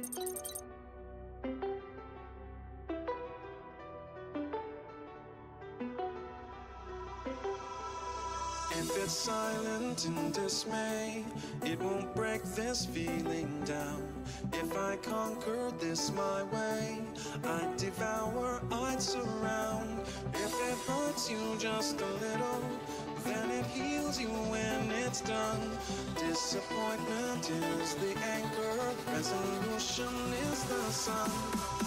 If it's silent in dismay, it won't break this feeling down. If I conquer this my way, I'd devour, I'd surround. If it hurts you just a little, then it heals you when it's done. Disappointment is the anchor, resolution is the sun.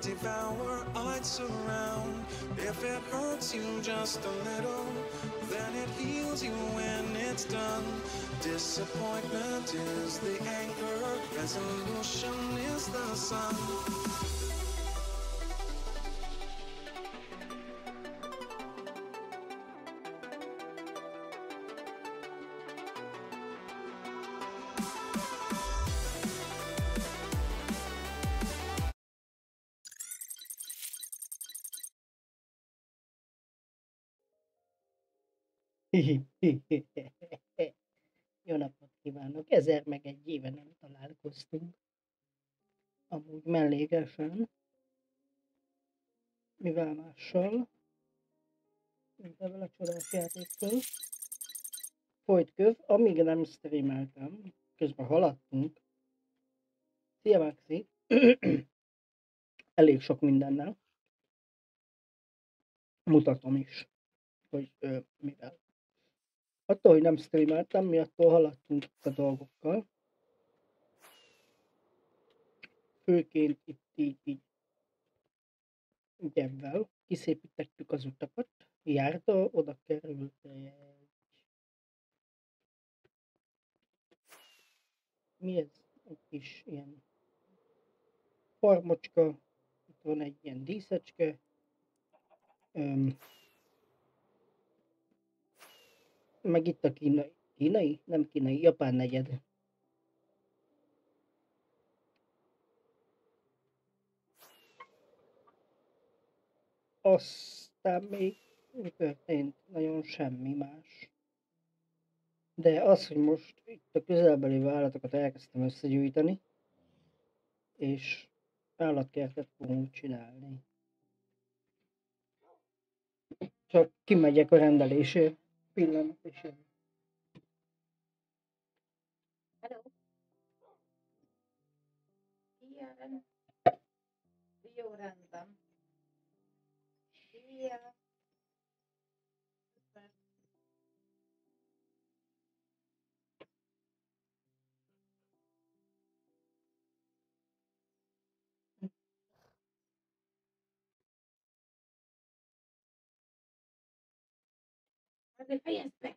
Devour, I'd surround. If it hurts you just a little, then it heals you when it's done. Disappointment is the anchor, resolution is the sun. Jó napot kívánok! Ezer meg egy éve nem találkoztunk. Amúgy mellékesen. Mivel mással. Mint ebben a csodás játékkal. Folyt köv, amíg nem streameltem. Közben haladtunk. Szia Maxi! Elég sok mindennel. Mutatom is, hogy ö, mivel. Attól, hogy nem streameltem, mi attól haladtunk a dolgokkal. Főként itt így, így ebben kiszépítettük az utakat. Járda, oda került egy... Mi ez? Egy kis ilyen farmocska. Itt van egy ilyen díszecske. Öm, meg itt a kínai, kínai? Nem kínai, japán negyed. Aztán még mi történt? Nagyon semmi más. De az, hogy most itt a közelbeli állatokat elkezdtem összegyűjteni, és állatkertet fogunk csinálni. Csak kimegyek a rendelésért. Pillanat és jövök. Hello. Igen. Jó, rendben. Azért fejezd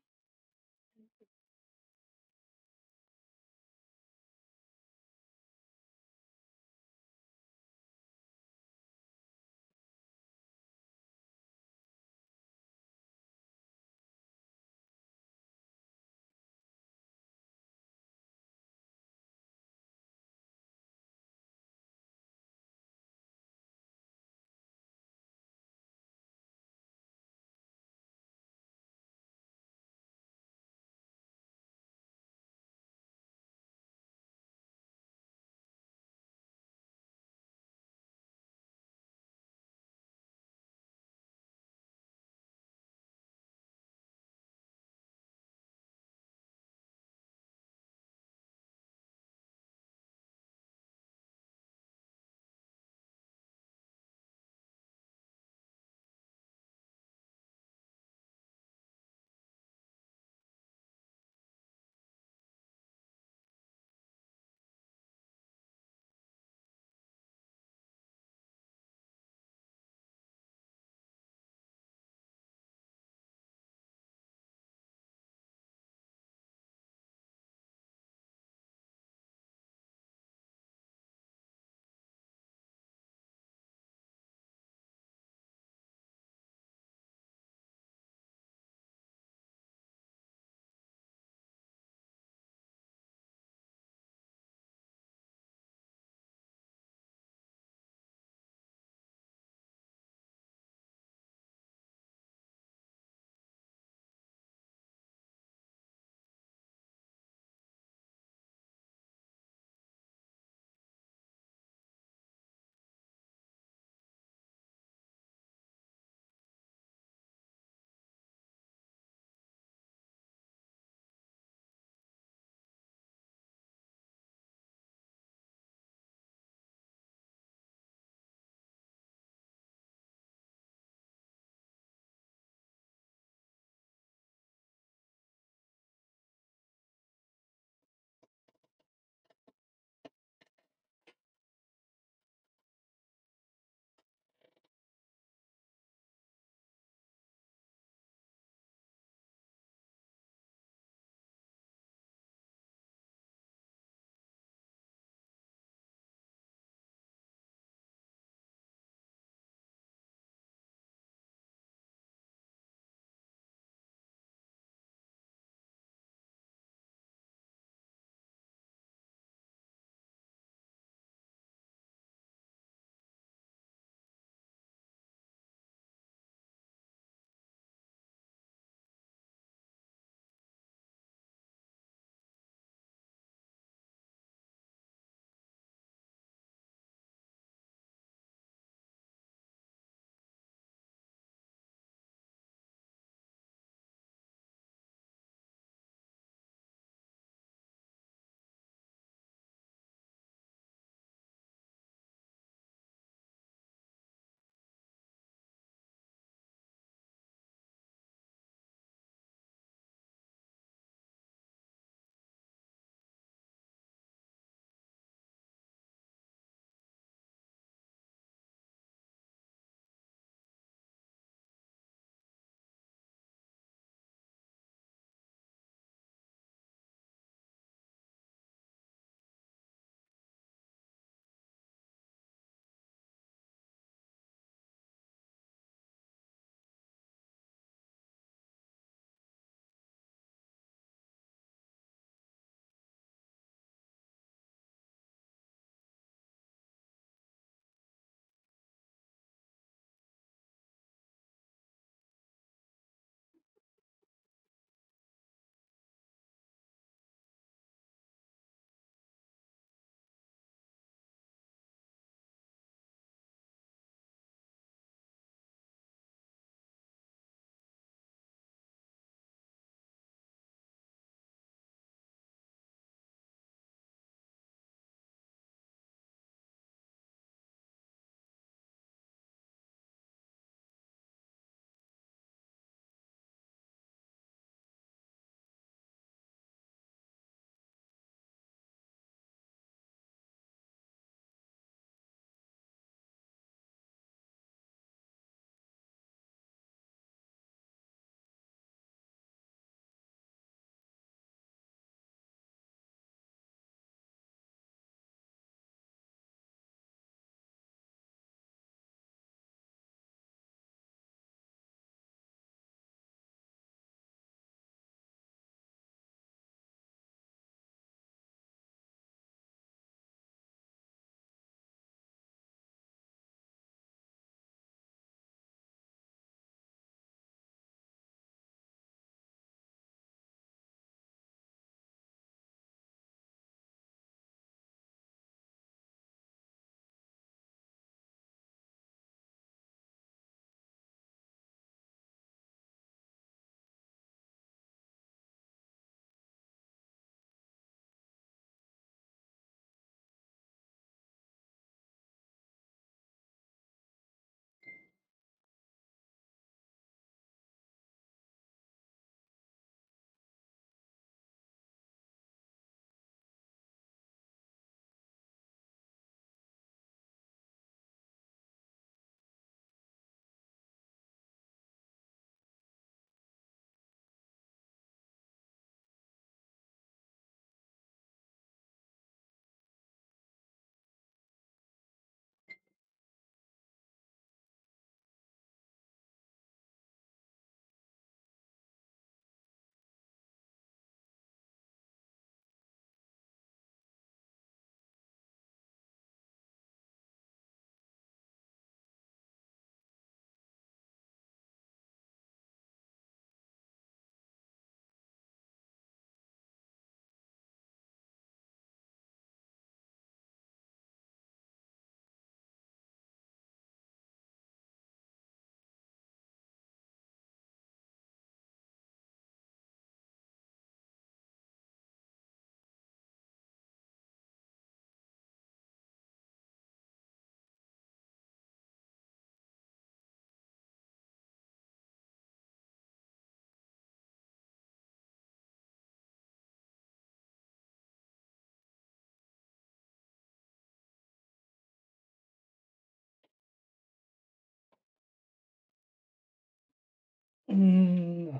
Mm.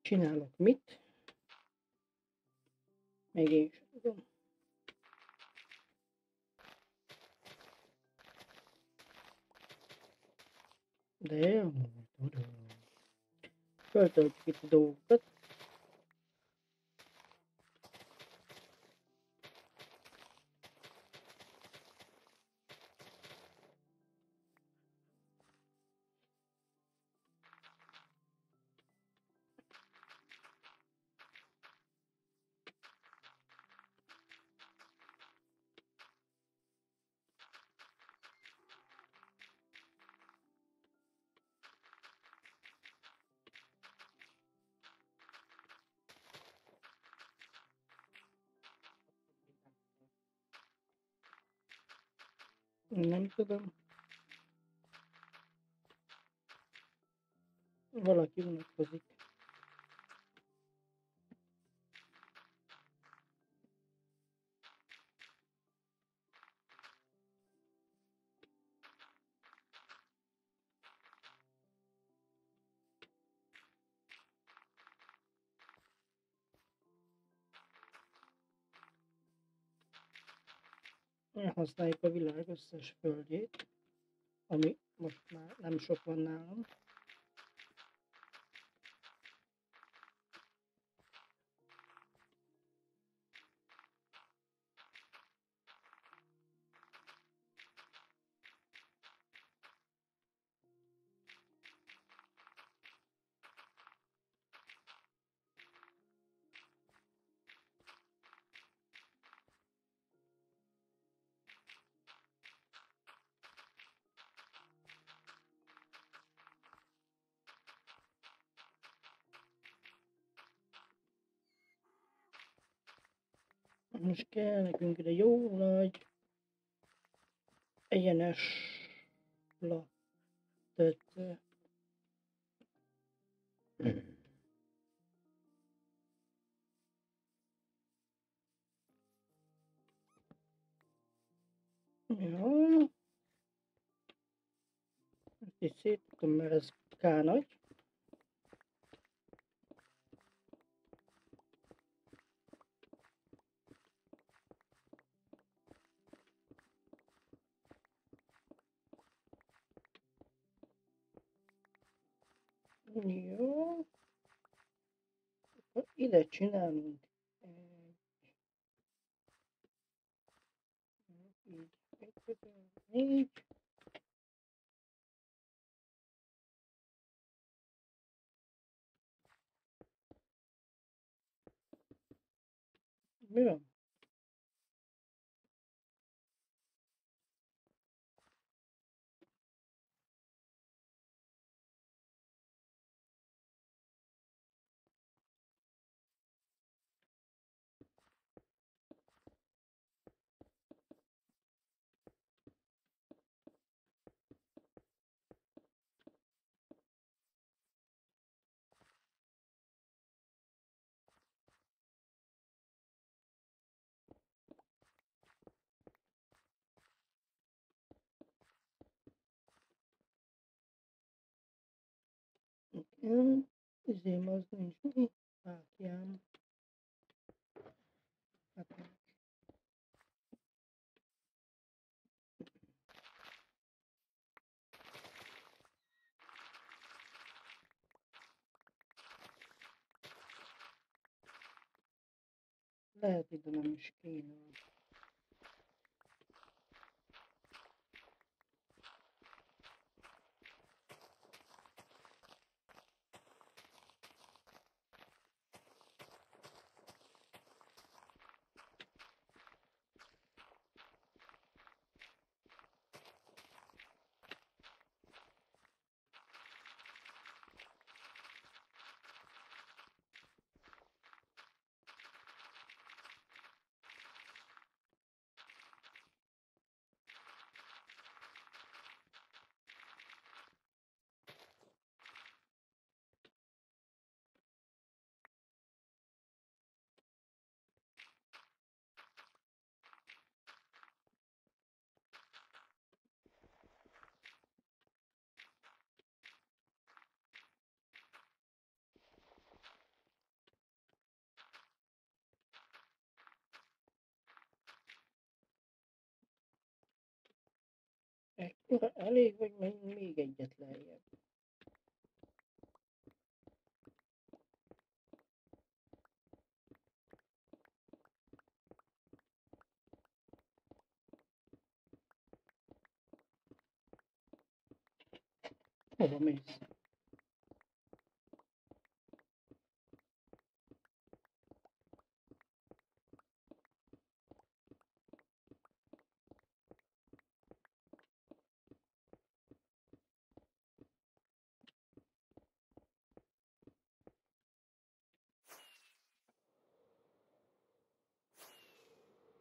Csinálok mit? Még én sem tudom. De jó, tudom. Föltöltjük itt a dolgokat. Nem tudom. Valaki unatkozik. Használjuk a világ összes földjét, ami most már nem sok van nálam. Most kell nekünk ide jó nagy egyenes Akkor ide csinálunk egy... Így, egy, kettő, négy. Mi van? Igen, izém az Akkor elég, vagy menjünk még egyet lejjebb. Hova mész?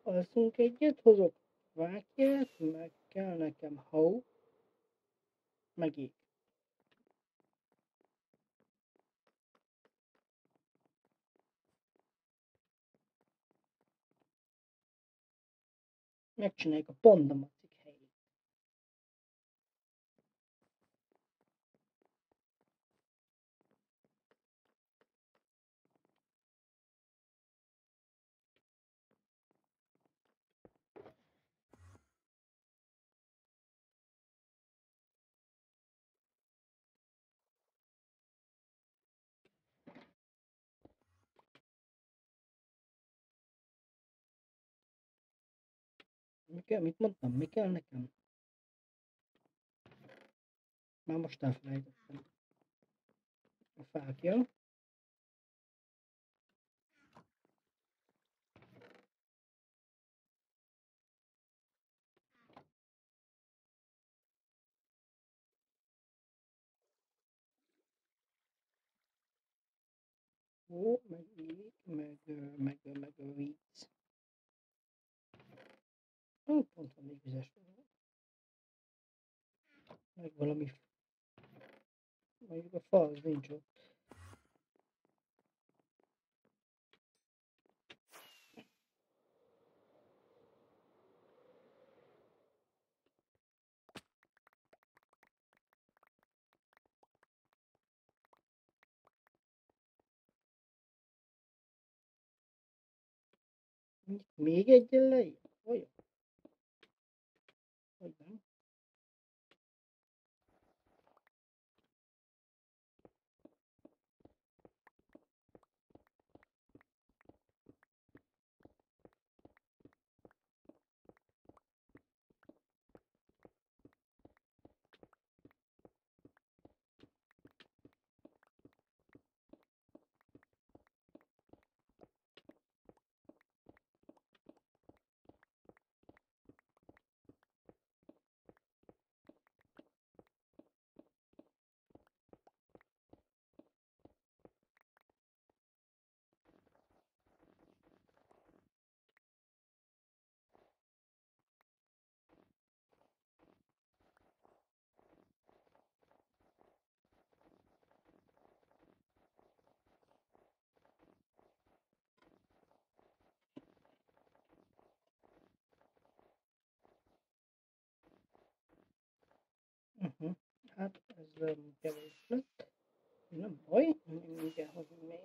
Alszunk egyet, hozok fákját, meg kell nekem hó, meg ég. Megcsináljuk a pandamacik Mi kell, mit mondtam, mi kell nekem? Már most elfelejtettem. A fákja. Ó, meg meg, ö, meg, ö, meg Ó, pont van még vizes. Meg valami... Mondjuk a fa az nincs ott. Még egy lejjebb? Olyan? Hogy nem? Uh-huh. Hát ez um, kevés lett. Nem baj, még kell hozni még.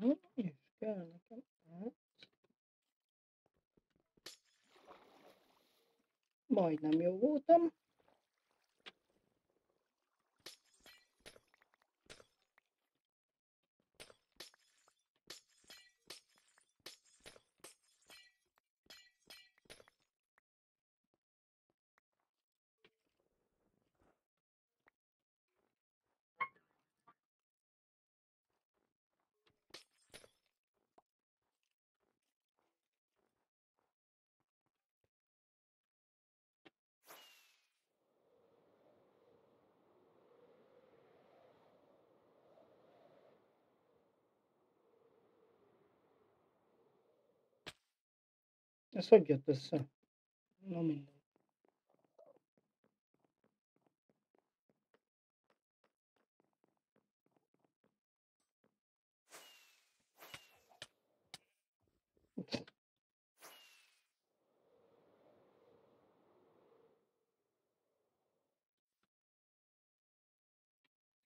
Jó, és kell nekem hát. Majdnem jó voltam. Nasıl götürsün? Anlamıyorum.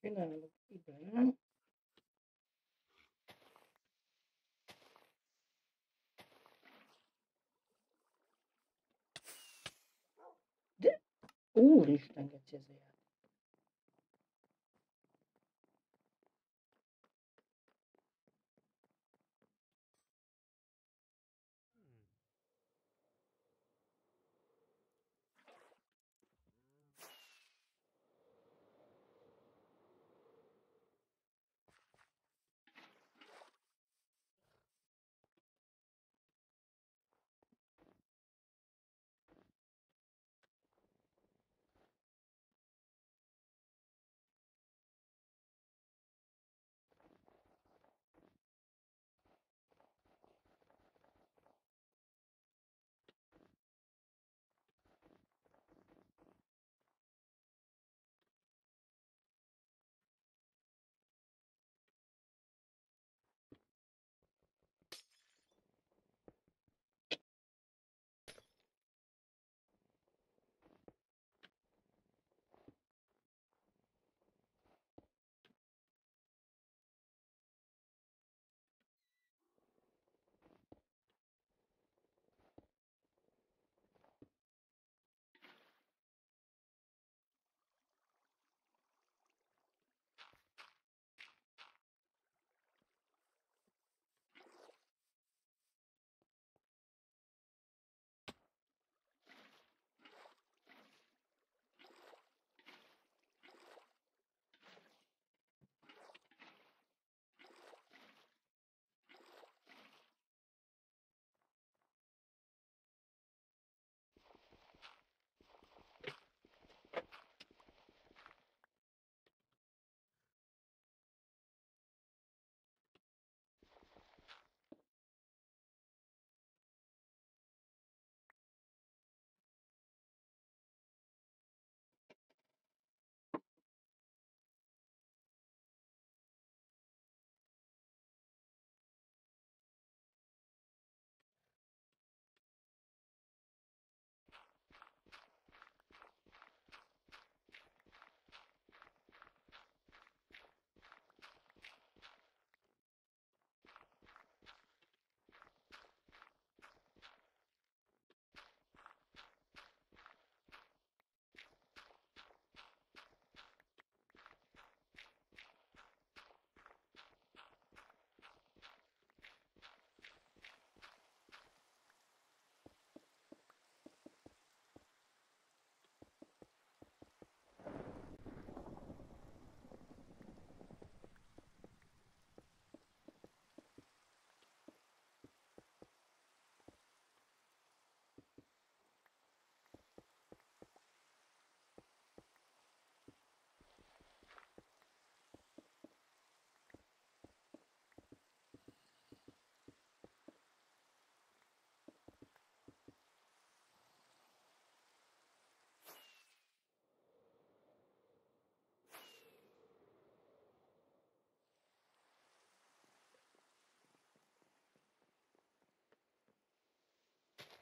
Fena alıp gidelim. Úristen, geci ez a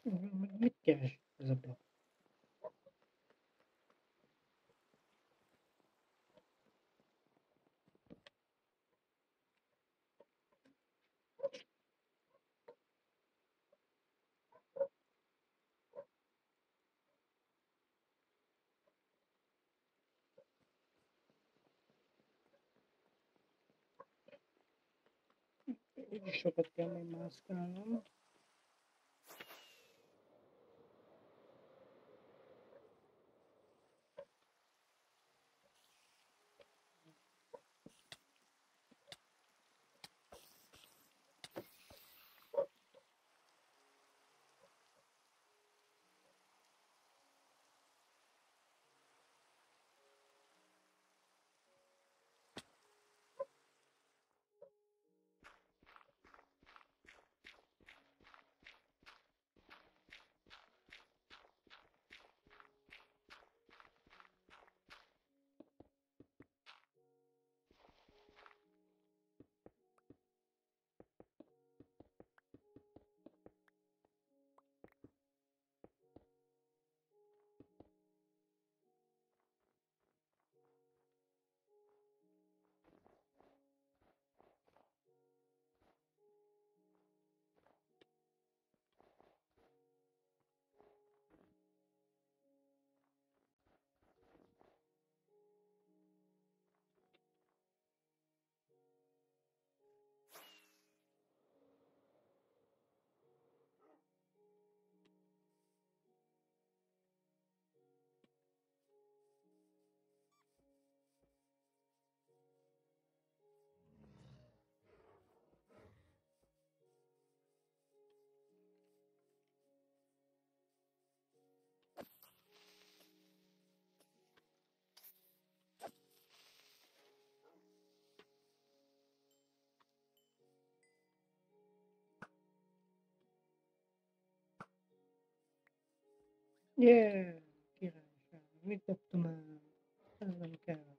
játék. Meg Mit keres ez a blokk? Úgyis sokat kell majd mászkálnom. Yeah, királyság. Mit dobtam el? Ez nem kell.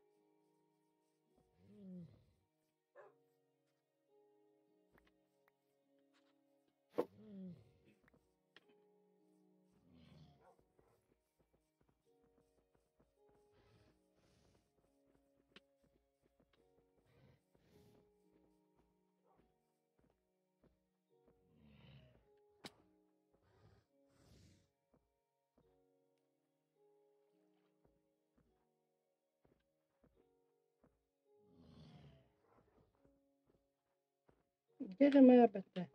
Gyere már be te!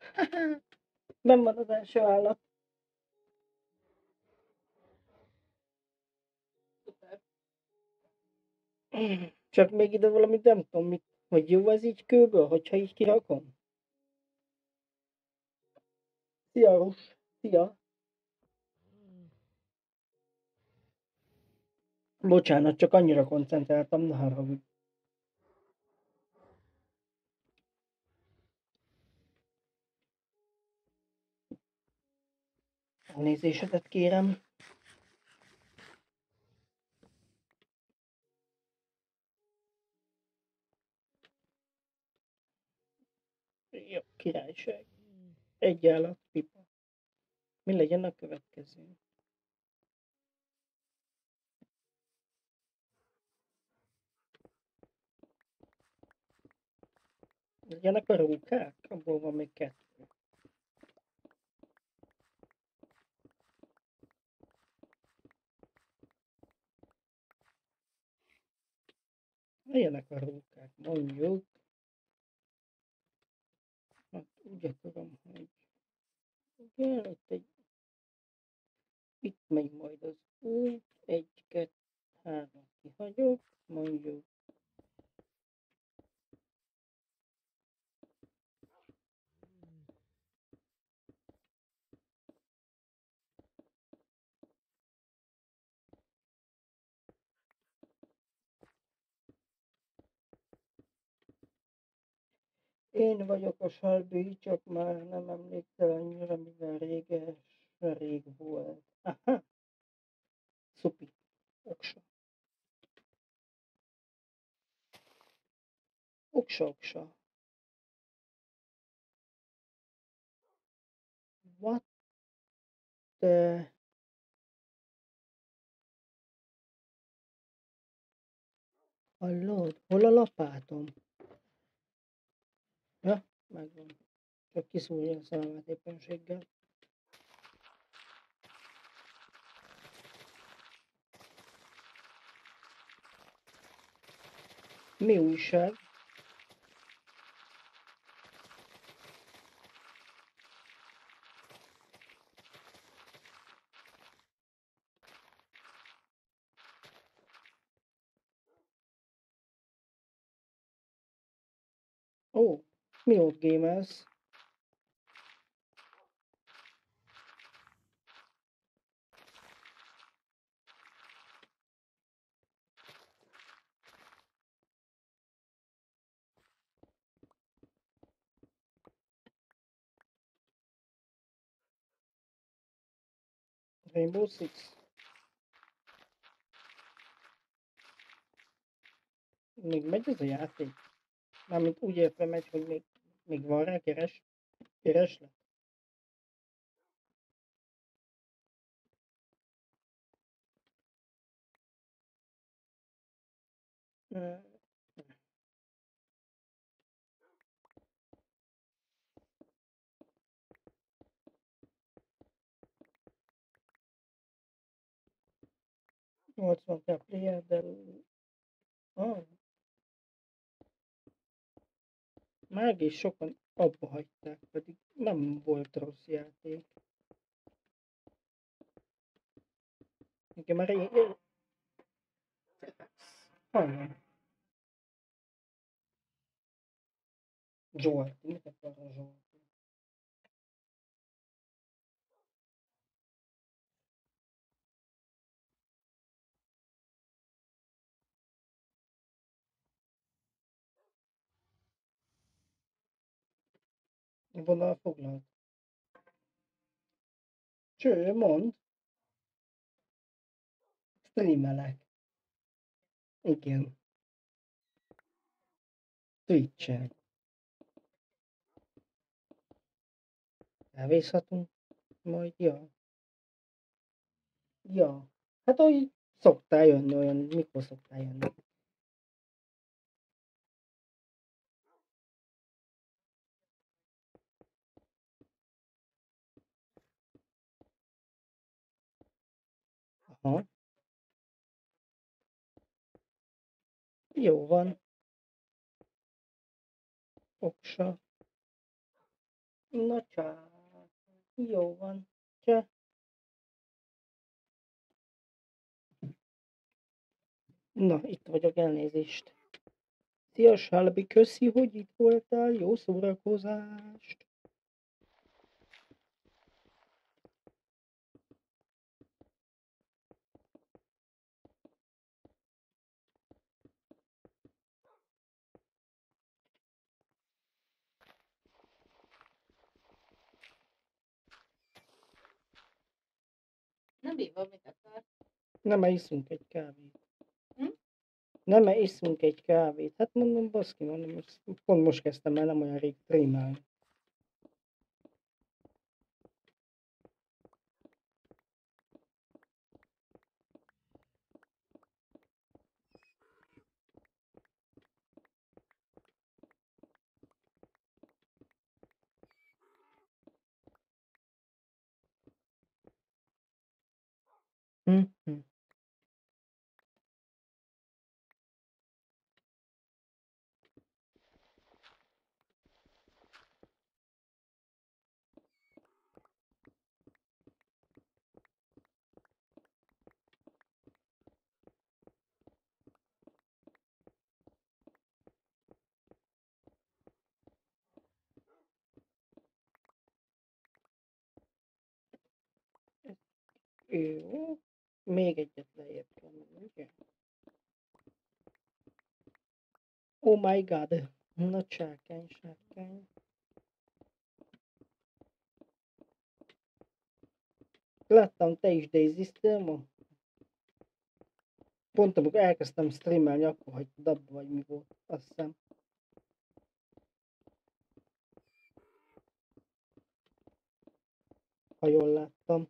Nem van az első állat. Csak még ide valamit nem tudom, mit, hogy jó ez így kőből, hogyha így kirakom. Szia, Rus! Szia! Bocsánat, csak annyira koncentráltam, ne haragudj. Elnézésedet kérem. Jó, királyság. Egy állat, pipa. Mi legyen a következő? Legyenek a rókák? Abból van még kettő. Legyenek a rókák, mondjuk. Hát úgy akarom, hogy igen, itt egy itt megy majd az út, egy, kettő, három kihagyok, mondjuk Én vagyok a Salbi, csak már nem emlékszel annyira, mivel réges, rég volt. Aha! Szupi. Oksa. Oksa, oksa. What the... Hallod? Hol a lapátom? Ja, megvan. Csak kiszúrja a szalmát éppenséggel. Mi újság? Ó, mióta gémelsz? Rainbow Six. Még megy ez a játék? Mármint úgy értem megy, hogy még, még van rá keres, kereslet. Ö, 80 kell player, de... Ah. Már egész sokan abba hagyták, pedig nem volt rossz játék. Nekem már ré... Hallom. Zsolt, mit akar a Zsolt? Vonal foglalt. Cső, mond. Streamelek. Igen. Twitch-en. Elvészhatunk? Majd, ja. Ja. Hát hogy szoktál jönni, olyan, mikor szoktál jönni? Aha. Jó van. Oksa. Na csá. Jó van. Csá. Na, itt vagyok, elnézést. Szia, Sálbi, köszi, hogy itt voltál. Jó szórakozást. Nem bívom, mit akar. Nem iszunk egy kávét. Hm? Nem iszunk egy kávét. Hát mondom, baszki, mondom, pont most kezdtem el nem olyan rég streamelni. Mhm. Jó. Még egyet lejjebb kell menni, ugye? Oh my god. Na csákány, sárkány. Láttam, te is daisy ma. Pont amikor elkezdtem streamelni, akkor hagytad abba, vagy mi volt, azt hiszem. Ha jól láttam.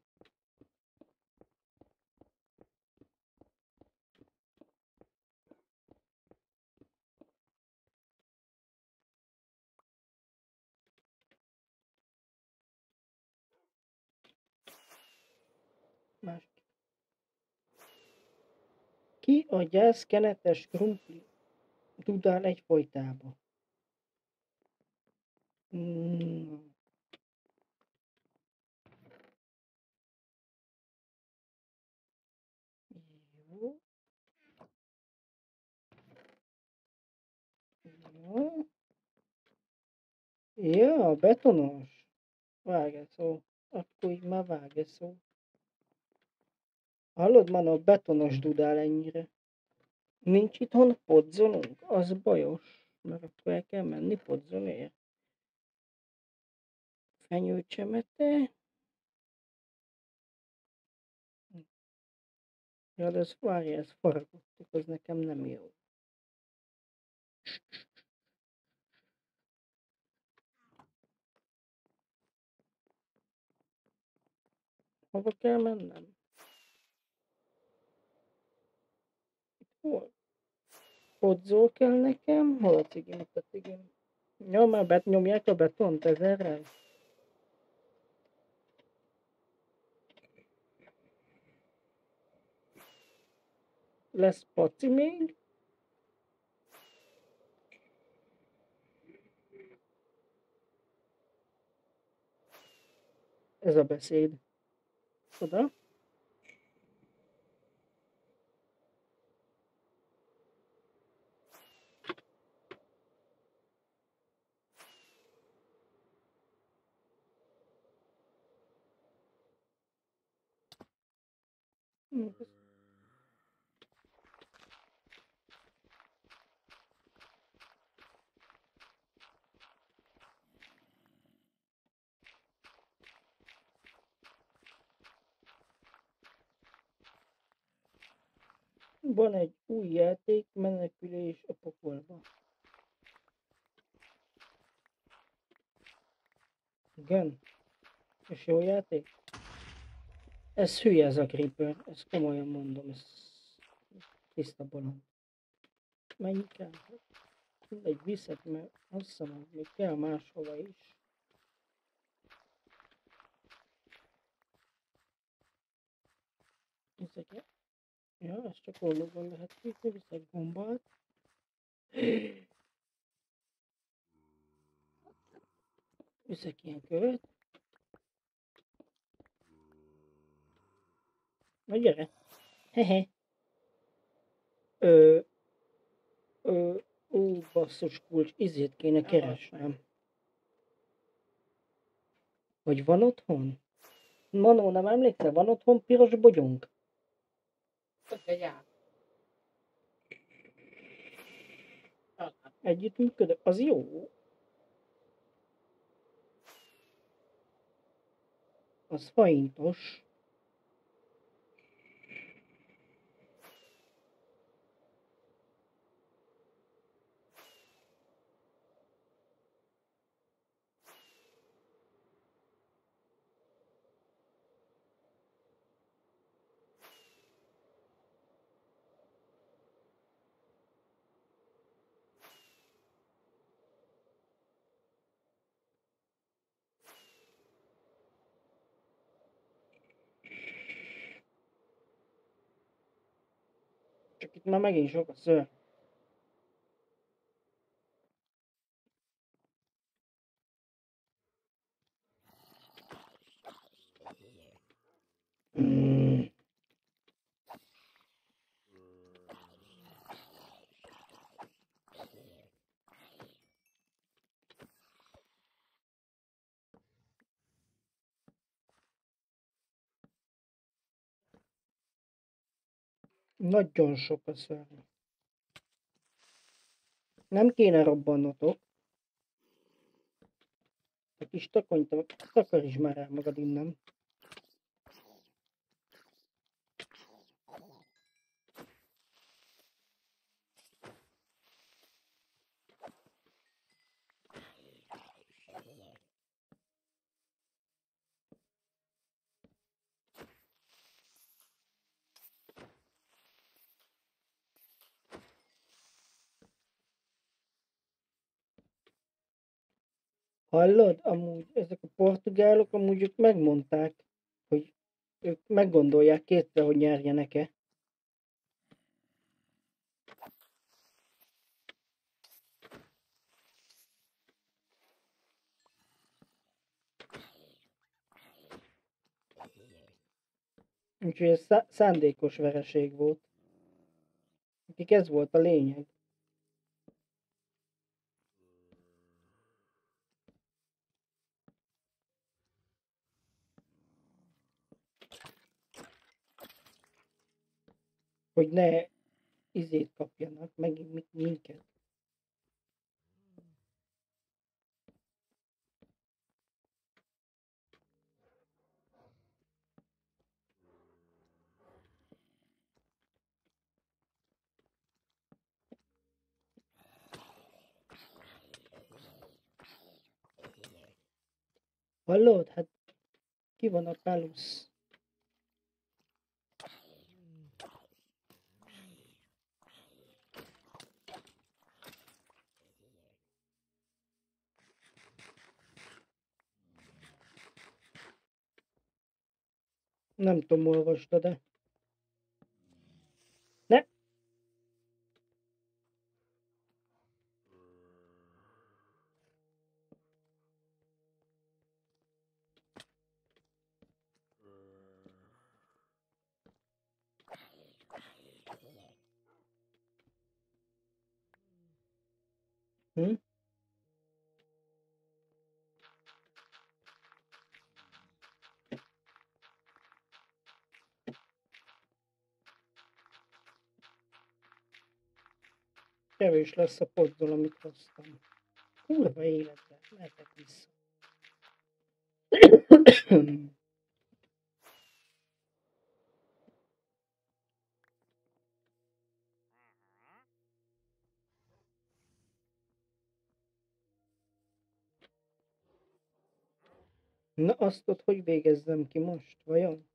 Más. Ki a gyász kenetes krumpli dudál egyfolytába? Mm. Jó. Jó. Ja, betonos. Vágeszó. Akkor így már vágeszó. Hallod, man, a betonos dudál ennyire. Nincs itthon podzolunk? Az bajos, mert akkor el kell menni podzolért. Fenyőcsemete. Ja, de ez várja, ez faragottuk, az nekem nem jó. Hova kell mennem? Podzol kell nekem? Hol a cigim? A cigim. Ja, már bet, nyomják a betont ezerrel? Lesz paci még? Ez a beszéd. Oda? Hm, ez- Van egy új játék, menekülés a pokolba. Igen. És jó játék? Ez hülye ez a Creeper, ezt komolyan mondom, ez tiszta bolond. Mennyi kell? Mindegy, viszek, mert azt hiszem, még kell máshova is. Ezeket Ja, ezt csak oldalon lehet hívni, viszek gombát. Viszek ilyen követ. Na gyere! Hehe! Ö, ö, ó, basszus kulcs, izét kéne keresnem. Hogy van otthon? Manó, nem emlékszel, van otthon piros bogyónk? Együttműködő, az jó. Az faintos. Itt már megint sok a szőr. Nagyon sok a szörny. Nem kéne robbannotok. A kis takony, takaríts már el magad innen. Hallod? Amúgy ezek a portugálok amúgy ők megmondták, hogy ők meggondolják kétszer, hogy nyerjenek-e. Úgyhogy ez szá- szándékos vereség volt. Nekik ez volt a lényeg. Hogy ne izét kapjanak, mi- minket. Hallod? Hát ki van a Palusz? Nem tudom, olvastad-e? Ne? Hm? kevés lesz a potból, amit hoztam. Kurva életben, lehetek vissza. Na azt ott hogy végezzem ki most, vajon?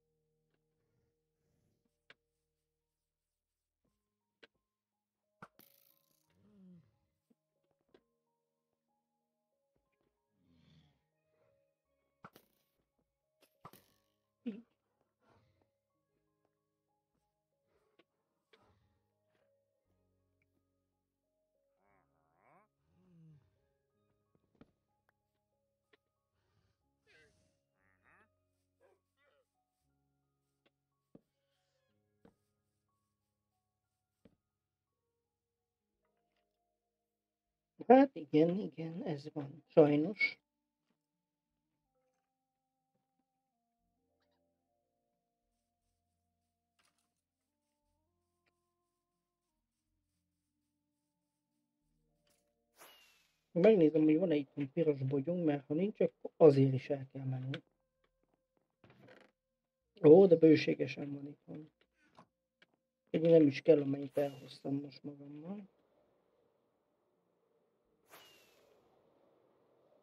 Hát igen, igen, ez van. Sajnos. Megnézem, hogy van-e itt egy piros bogyunk, mert ha nincs, akkor azért is el kell menni. Ó, de bőségesen van itt. Egy nem is kell, amennyit elhoztam most magammal.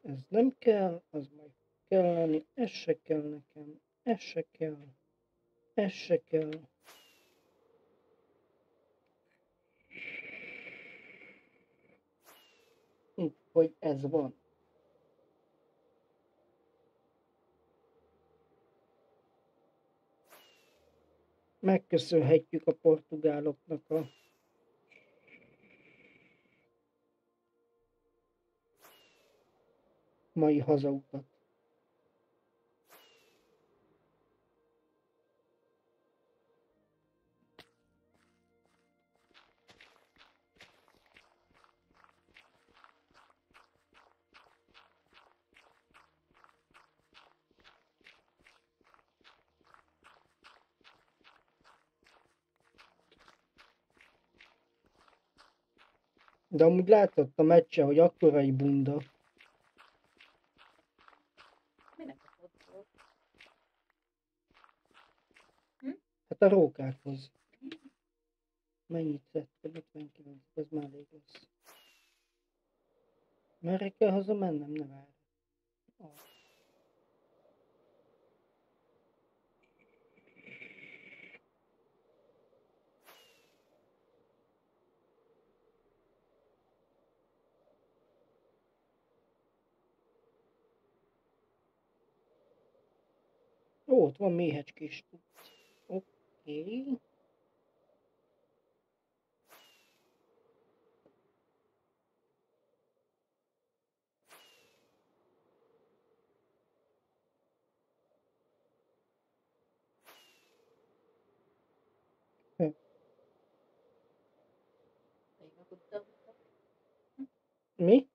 Ez nem kell, az majd kelleni, ez se kell nekem, ez se kell, ez se kell. hogy ez van. Megköszönhetjük a portugáloknak a mai hazautat. De amúgy látott a meccse, hogy akkora egy bunda. Minek a fotó? Hát a rókákhoz. Mennyit szedtem? 59, ez már elég lesz. Merre kell hazamennem? Nem erre. Ah. Ó, ott van méhecskés tudsz. Oké. Melyik a kutta? Mi?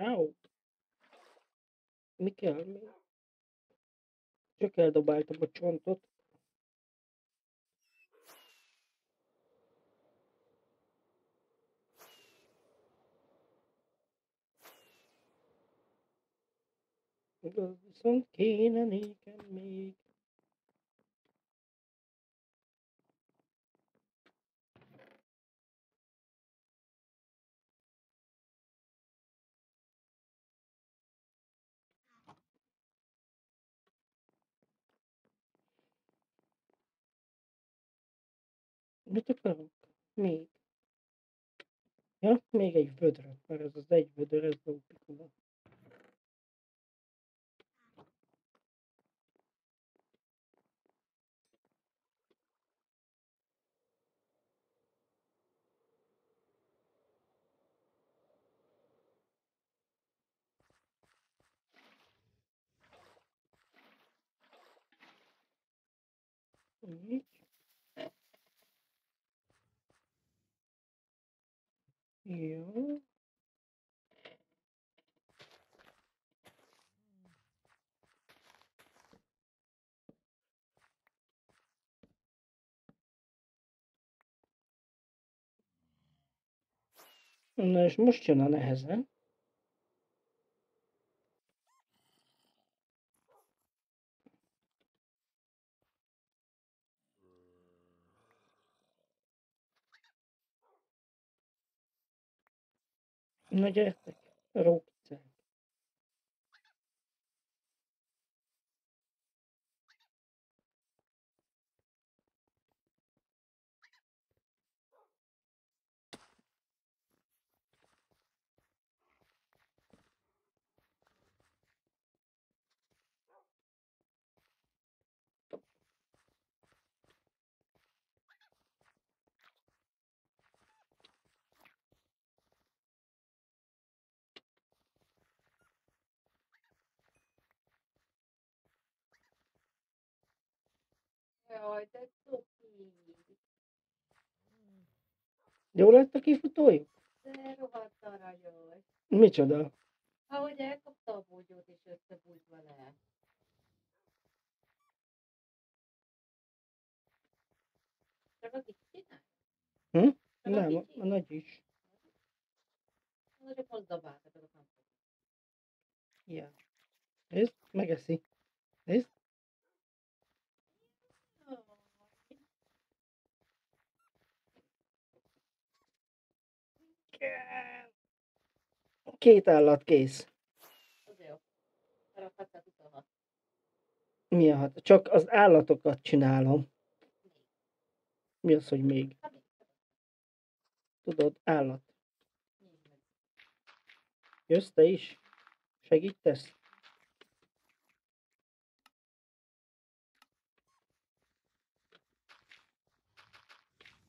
Melyik a kutta? Nos, csak sikerült? Áó. Mi kell még? Csak eldobáltam a csontot. De viszont kéne nékem még. Mit akarok? Még. Ja, még egy vödröt, mert ez az egy vödör, ez Jo. Onları yumuşça ne heze? Ну, надежды рук. Oda. Így. Jó. Na és most jön a neheze. Na gyertek, rókicák. Jaj, de cuki. Jó lett a kifutójuk? De rohadt aranyos. Micsoda? Ahogy elkapta a búgyót és összebújt vele. Csak a kicsi csinál? Hm? Csak a Nem, a, kicsi? a nagy is. Az csak most dobáltak, azok nem tudnak. Ja. Nézd, megeszi. Nézd. Két állat kész. Az jó. Mi a hat? Csak az állatokat csinálom. Mi az, hogy még? Hát. Tudod, állat. Jössz te is? Segítesz?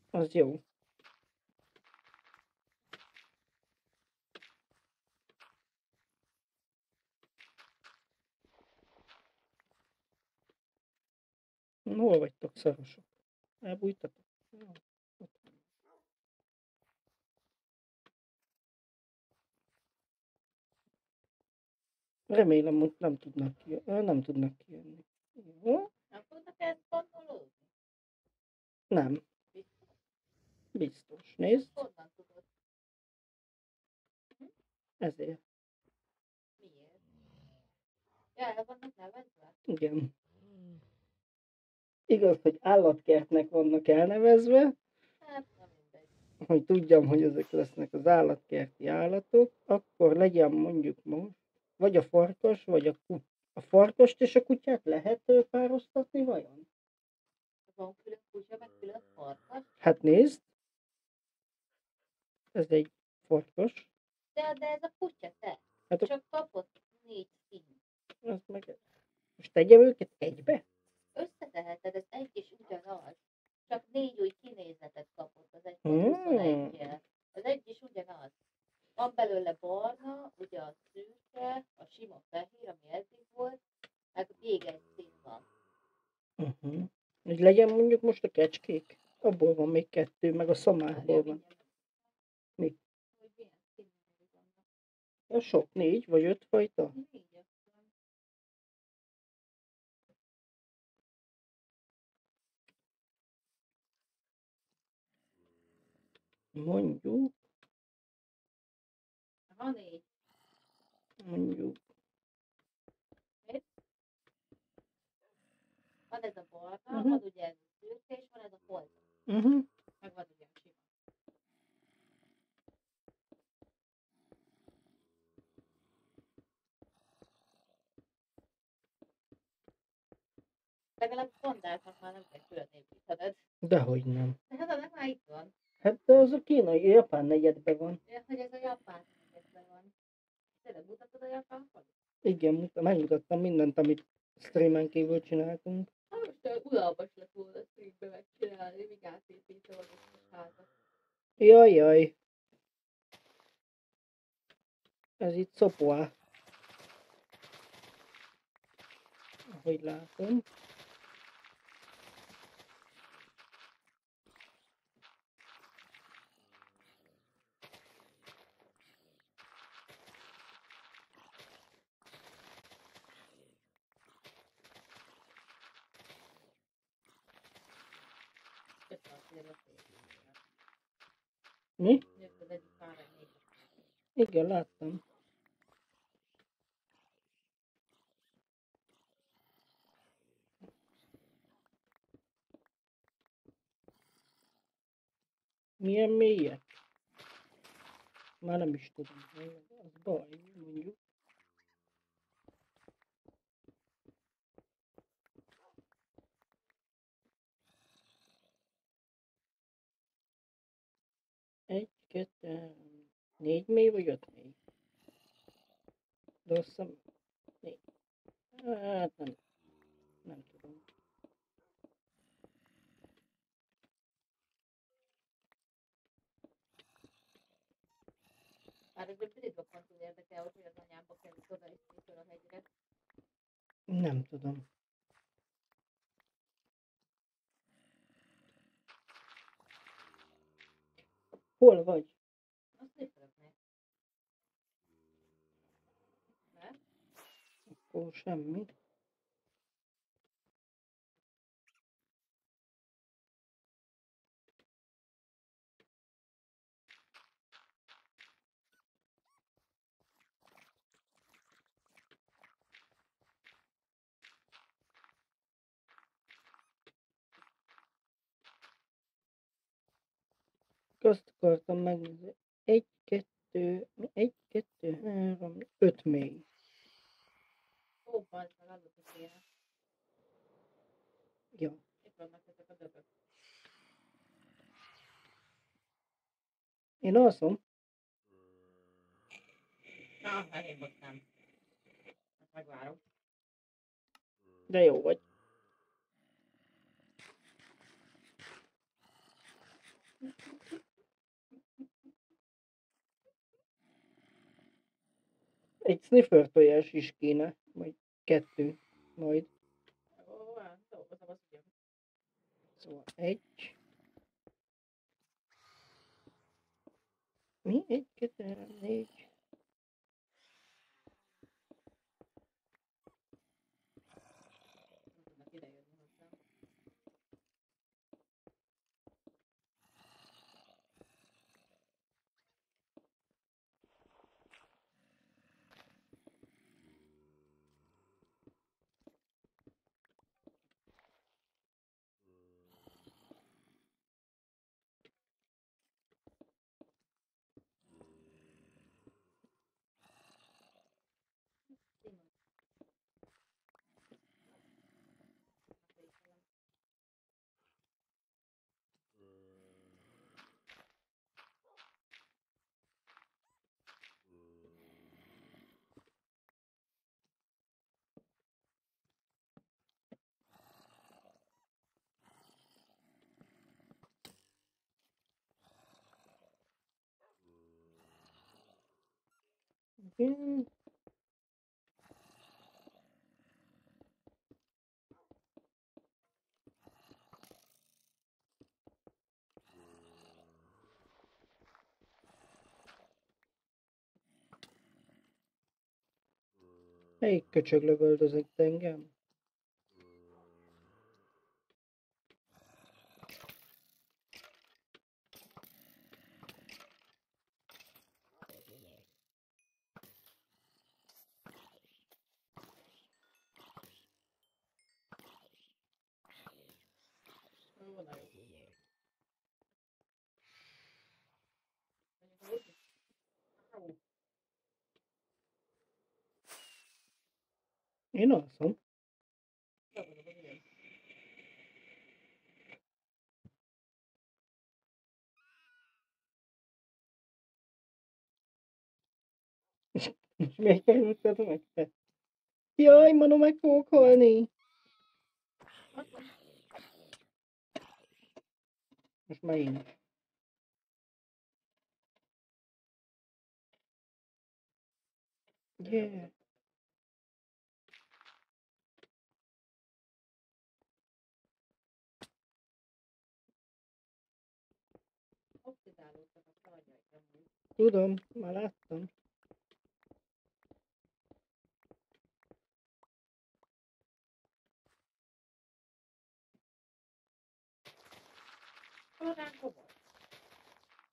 Az jó. Hol vagytok, szarosok? Elbújtatok? Remélem, hogy nem tudnak ki, nem tudnak kijönni. Jó? Nem tudnak ezt gondolózni? Nem. Biztos. Nézd, Honnan tudod? ezért. Miért? Ja, el vannak nevezve? Igen. Igaz, hogy állatkertnek vannak elnevezve, Hát, hogy tudjam, hogy ezek lesznek az állatkerti állatok, akkor legyen mondjuk most, vagy a farkas, vagy a kutya. A farkast és a kutyát lehet pároztatni vajon? Van külön kutya, meg külön farkas. Hát nézd, ez egy farkas, De, de ez a kutya, te. Hát a- Csak kapott négy szín. meg... Most tegyem őket egybe? Összeteheted, ez egy és ugyanaz. Csak négy új kinézetet kapott az egy Hmm. 21 Az egy is ugyanaz. Van belőle barna, ugye a szürke, a sima fehér, ami eddig volt, meg még egy szín van. Uh-huh. Hogy legyen mondjuk most a kecskék? Abból van még kettő, meg a szamákból van. Mi? Ja, sok, négy vagy öt fajta? Négy Mondjuk, Aha, négy. mondjuk, Van ez a barna, Mhm. van ugye ez a szürke, és van ez a holt. uh-huh. Meg van ugye a sima. Legalább bandáknak már nem kell külön építened. dehogy nem. De hát annak már itt van. Hát de az a kínai, a japán negyedben van. Ja, hogy ez a japán negyedben van. Tényleg mutatod a japán falut? Igen, mut- megmutattam mindent, amit streamen kívül csináltunk. Hát most olyan unalmas lett volna streambe megcsinálni, míg átépítem az házat. Jaj, jaj. Ez itt szopoá. Ahogy látom. Mi? Jött az egyik pár négy. Igen, láttam. Milyen mélyek? Már nem is tudom. Az baj, mondjuk. Egy, kettő, négy mély vagy öt mély? Négy. Hát nem, nem tudom. Már ez úgy érdekel, hogy az anyámba került oda és a hegyre. Nem tudom. Hol vagy? Akkor semmi. Azt akartam megnézni. Egy, kettő, egy, kettő, három, öt mély. Ó. Itt vannak ezek a dögök. Én alszom. Na, nem. Ezt megvárom. De jó vagy. Egy sniffer tojás is kéne, vagy kettő, majd. Hát. Szóval egy. Mi? Egy, kettő, négy. skin. the köcsög lövöldözök engem. You know some. Megtanultad neked? Jaj, Manu, meg fogok halni! Most már én. Yeah. Tudom, már láttam.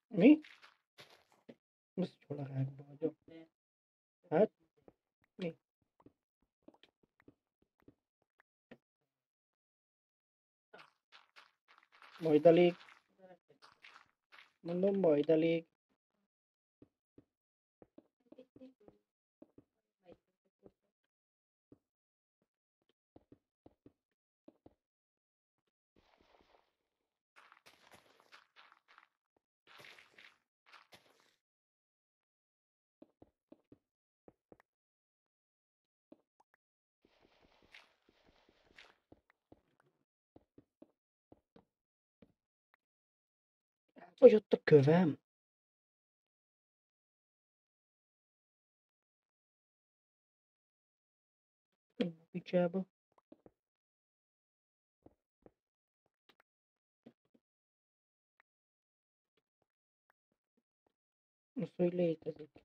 Mi? Most hol a rákba vagyok. Hát? Mi? Majd elég, mondom, majd elég. Vagy ott a kövem? A picsába? Az, hogy létezik.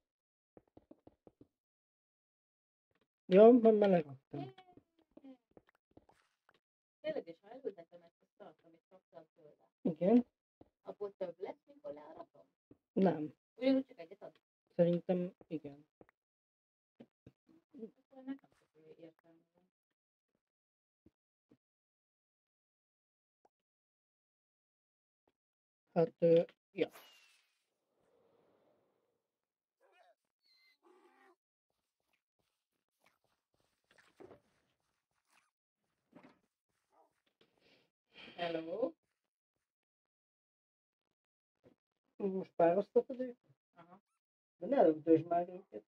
Ja, már melegaktam. Tényleg, és ha elültetem ezt a szart, amit kaptam tőle, Igen? Abból több lesz, mikor learatom? Nem. Ugyanúgy csak egyet ad. Szerintem igen. Akkor nekem értelme van. Hát, ö, ja. Hello? Most pároztatod őket? Aha. De ne rögdösd már őket.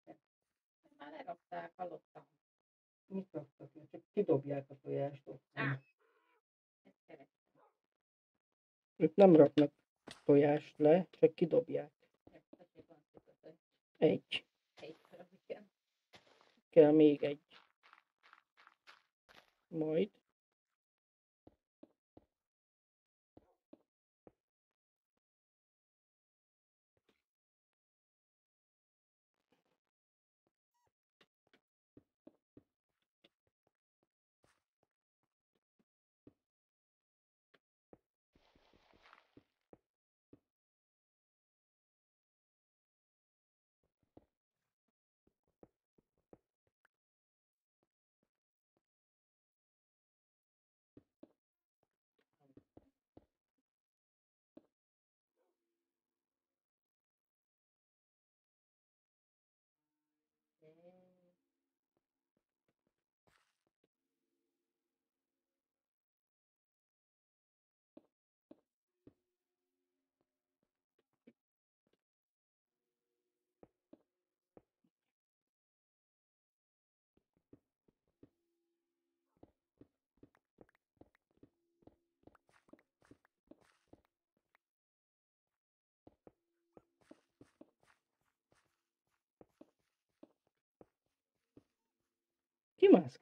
Már lerakták, hallottam. Mit raktak? Csak kidobják a tojást ott. Á. Ők nem raknak tojást le, csak kidobják. Egy. egy darab, igen. Kell még egy. Majd.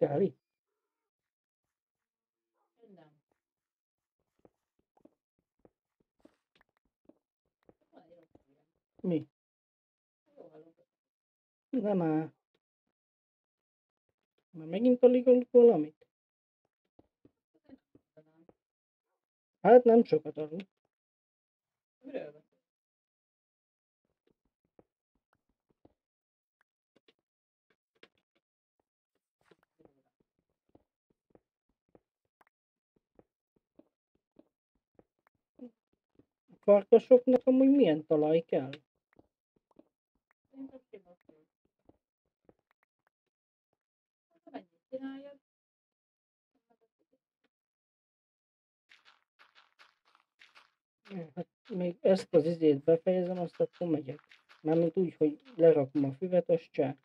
Itt? Nem. Mi? Nem áll. Már megint alig valamit? Hát nem sokat alud. Miről farkasoknak amúgy milyen talaj kell? Hát, csináljad, Hát még ezt az izét befejezem, azt akkor megyek. Mármint úgy, hogy lerakom a füvet, az csá.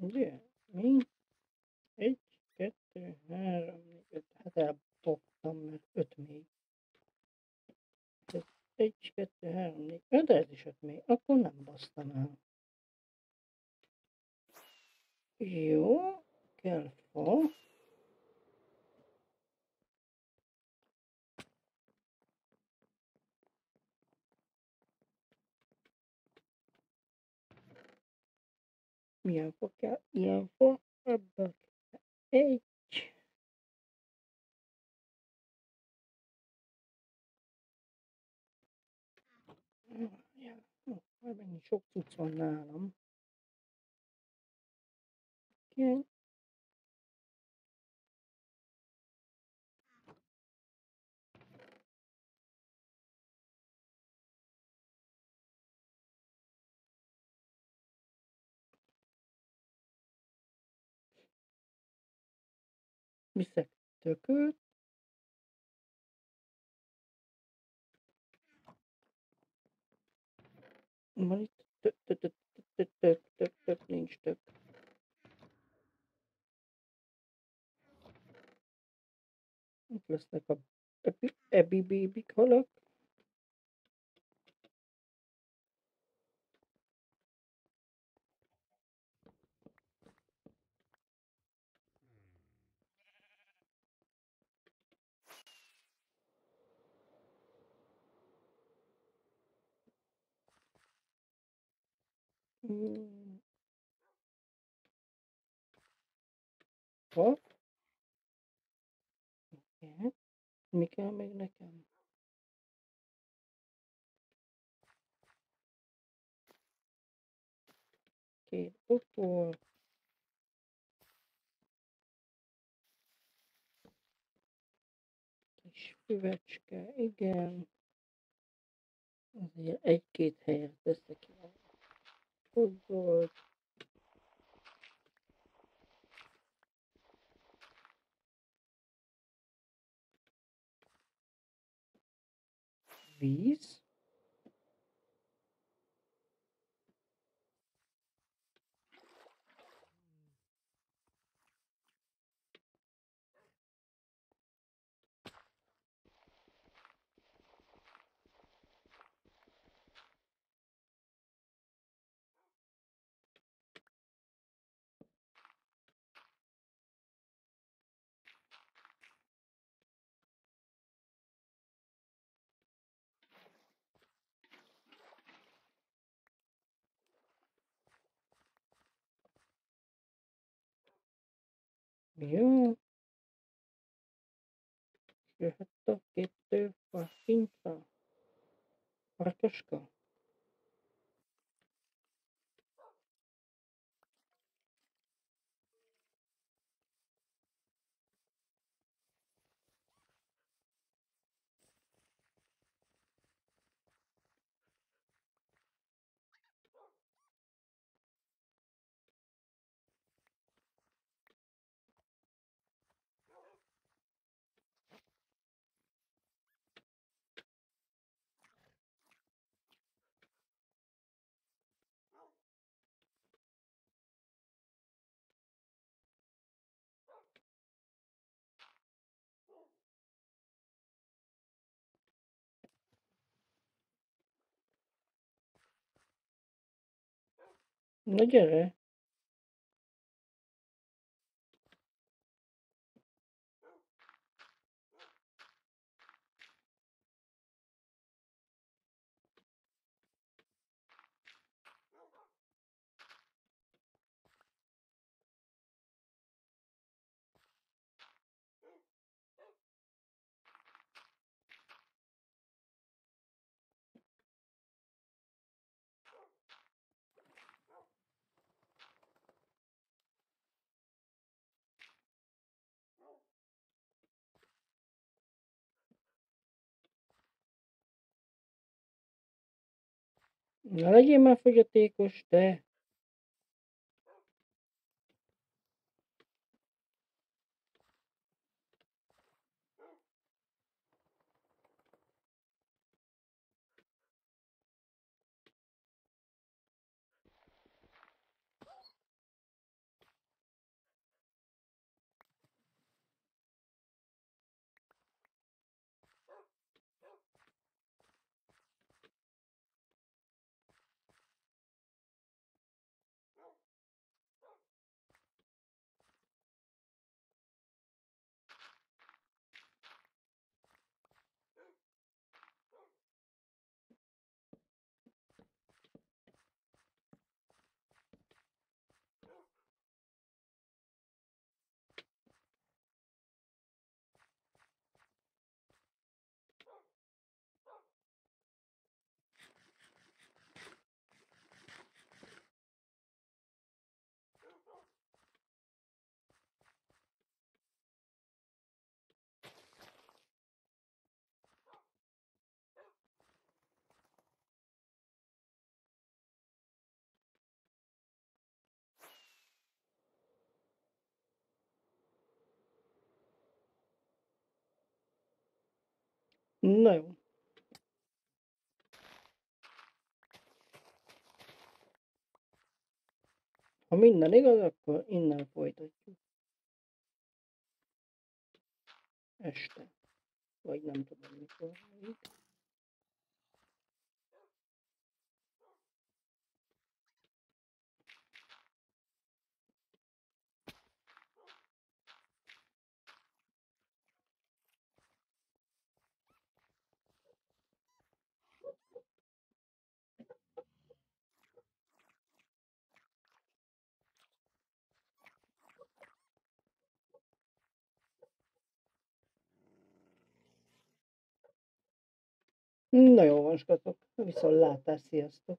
Ugye? Mi? Egy, kettő, három, négy, öt. Hát elbuktam, mert öt még. Egy, kettő, három, négy, öt, ez is öt még. Akkor nem basztam el. Jó, kell fa kell? Ilyen fa. Ebből egy. Már megint sok cucc van nálam. Igen. Viszek tököt. Van itt tök, tök, tök, tök, tök, tök, tök, nincs tök. Itt lesznek a ebi, ebi halak. Fa. Igen. Mi kell még nekem? Két bokor. Kis füvecske, igen. Azért egy-két helyet teszek Oh lord. These? Ja, jag har tagit det från Finland. Varför ska Na gyere. Ne legyél már fogyatékos, te. Na jó. Ha minden igaz, akkor innen folytatjuk. Este. Vagy nem tudom mikor. Na jó van, skatok. Viszont látás, sziasztok.